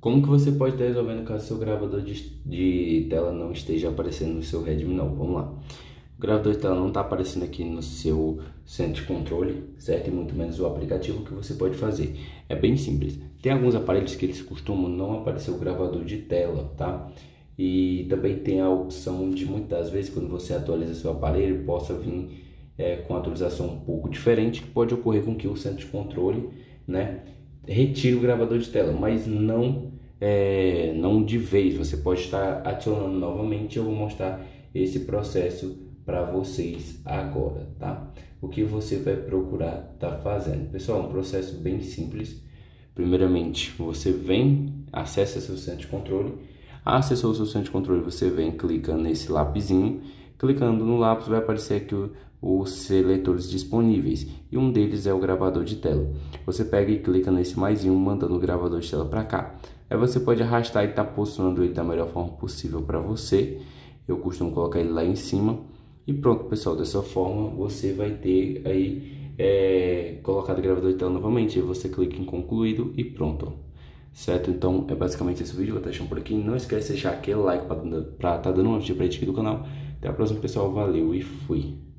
Como que você pode estar resolvendo caso seu gravador de, de tela não esteja aparecendo no seu Redmi Note? Vamos lá. O gravador de tela não está aparecendo aqui no seu centro de controle, certo? E muito menos o aplicativo que você pode fazer. É bem simples. Tem alguns aparelhos que eles costumam não aparecer o gravador de tela, tá? E também tem a opção de muitas vezes quando você atualiza seu aparelho possa vir é, com atualização um pouco diferente, que pode ocorrer com que o centro de controle, né? Retire o gravador de tela, mas não é, não de vez. Você pode estar adicionando novamente. Eu vou mostrar esse processo para vocês agora, tá? O que você vai procurar tá fazendo, pessoal? É um processo bem simples. Primeiramente, você vem, acessa seu centro de controle. Acessou o seu centro de controle, você vem, clica nesse lapisinho. Clicando no lápis vai aparecer aqui os seletores disponíveis e um deles é o gravador de tela. Você pega e clica nesse mais um, mandando o gravador de tela para cá. Aí você pode arrastar e estar tá posicionando ele da melhor forma possível para você. Eu costumo colocar ele lá em cima. E pronto, pessoal, dessa forma você vai ter aí é, colocado o gravador de tela novamente. Aí você clica em concluído e pronto. Certo? Então é basicamente esse vídeo, vou deixar por aqui. Não esquece de deixar aquele like para estar tá dando uma dica para ti aqui do canal. Até a próxima, pessoal. Valeu e fui!